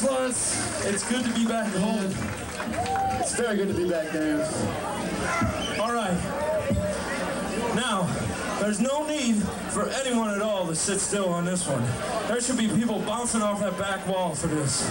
Lance. It's good to be back home. It's very good to be back, Dave. All right. Now, there's no need for anyone at all to sit still on this one. There should be people bouncing off that back wall for this.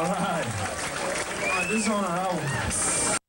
All right, this on our album.